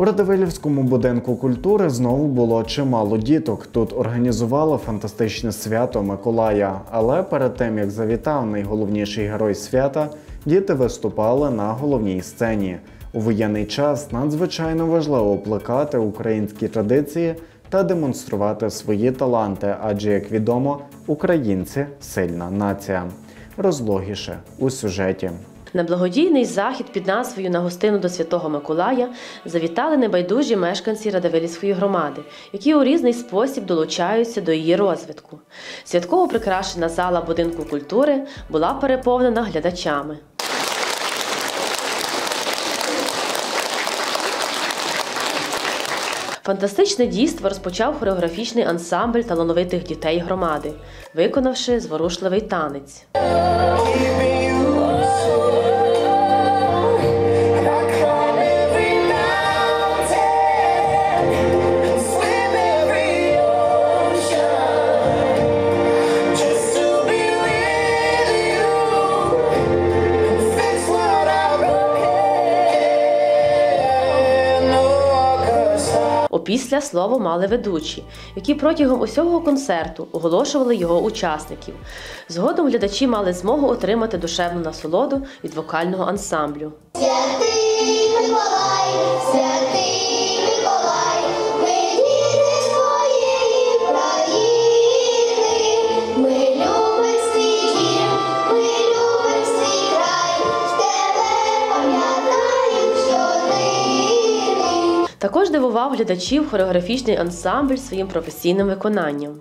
У Радивилівському будинку культури знову було чимало діток. Тут організувало фантастичне свято Миколая. Але перед тим як завітав найголовніший герой свята, діти виступали на головній сцені. У воєнний час надзвичайно важливо плекати українські традиції та демонструвати свої таланти, адже, як відомо, українці сильна нація. Розлогіше у сюжеті. На благодійний захід під назвою На гостину до Святого Миколая завітали небайдужі мешканці Радивилівської громади, які у різний спосіб долучаються до її розвитку. Святково прикрашена зала будинку культури була переповнена глядачами. Фантастичне дійство розпочав хореографічний ансамбль талановитих дітей громади, виконавши зворушливий танець. Опісля слово мали ведучі, які протягом усього концерту оголошували його учасників. Згодом глядачі мали змогу отримати душевну насолоду від вокального ансамблю. Також дивував глядачів хореографічний ансамбль своїм професійним виконанням.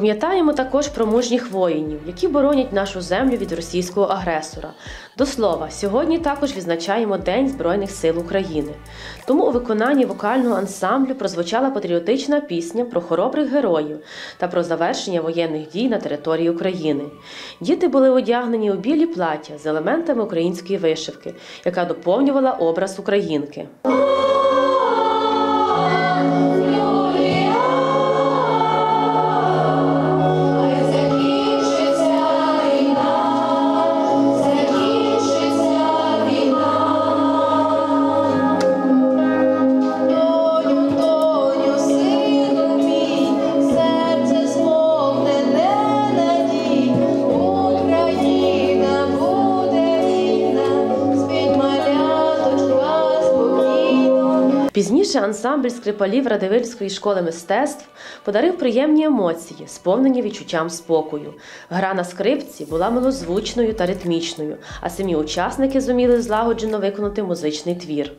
Пам'ятаємо також про мужніх воїнів, які боронять нашу землю від російського агресора. До слова, сьогодні також відзначаємо День Збройних сил України. Тому у виконанні вокального ансамблю прозвучала патріотична пісня про хоробрих героїв та про завершення воєнних дій на території України. Діти були одягнені у білі плаття з елементами української вишивки, яка доповнювала образ українки. Пізніше ансамбль скрипалів Радивильської школи мистецтв подарив приємні емоції, сповнені відчуттям спокою. Гра на скрипці була милозвучною та ритмічною, а самі учасники зуміли злагоджено виконати музичний твір.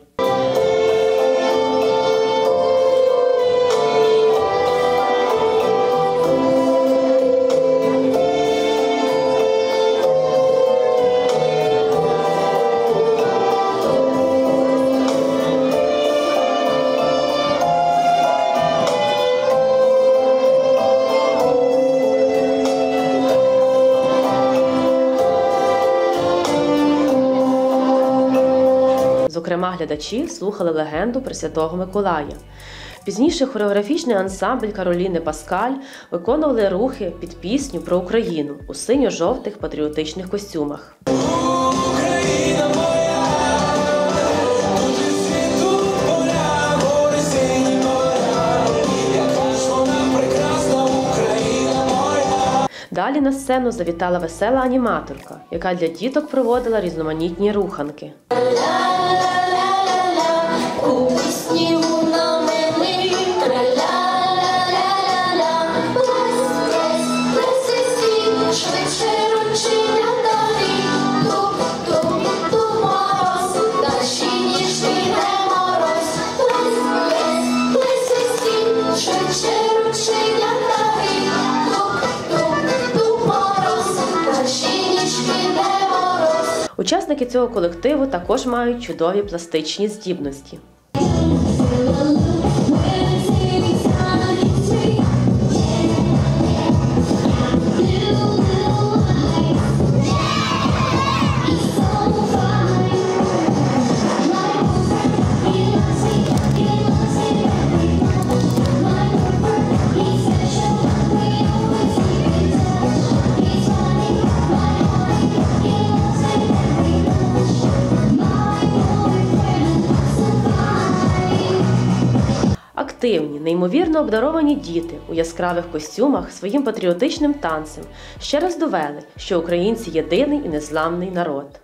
Зокрема, глядачі слухали легенду Пресвятого Миколая. Пізніше хореографічний ансамбль Кароліни Паскаль виконували рухи під пісню про Україну у синьо-жовтих патріотичних костюмах. Далі на сцену завітала весела аніматорка, яка для діток проводила різноманітні руханки. Учасники цього колективу також мають чудові пластичні здібності. Активні, неймовірно обдаровані діти у яскравих костюмах своїм патріотичним танцем ще раз довели, що українці єдиний і незламний народ.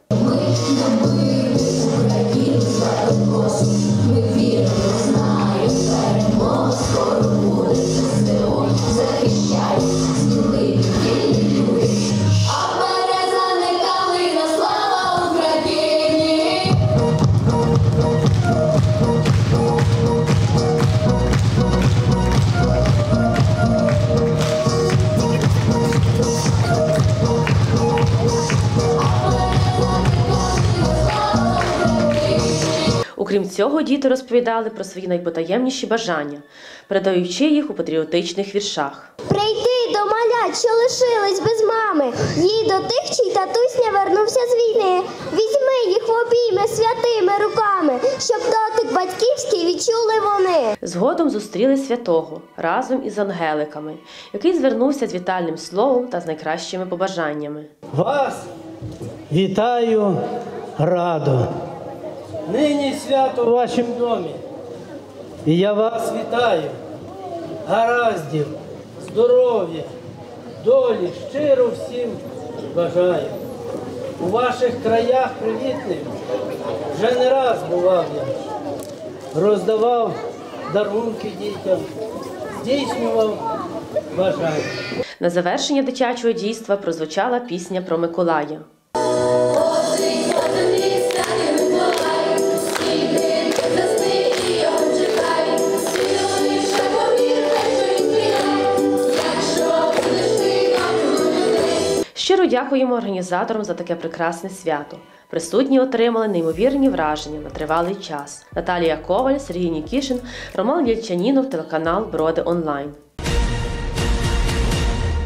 Окрім цього, діти розповідали про свої найпотаємніші бажання, передаючи їх у патріотичних віршах. Прийти до малят, що лишились без мами, їй до тих, чий татусь не вернувся з війни. Візьми їх в обійми святими руками, щоб дотик батьківський відчули вони. Згодом зустріли святого разом із ангеликами, який звернувся з вітальним словом та з найкращими побажаннями. Вас вітаю радо. Нині свято у вашому домі. І я вас вітаю. Гараздів, здоров'я, долі щиро всім бажаю. У ваших краях привітних вже не раз бував я. Роздавав дарунки дітям, здійснював бажання. На завершення дитячого дійства прозвучала пісня про Миколая. Щиро дякуємо організаторам за таке прекрасне свято. Присутні отримали неймовірні враження на тривалий час. Наталія Коваль, Сергій Нікішин, Роман Єльчанінов, телеканал Броди Онлайн.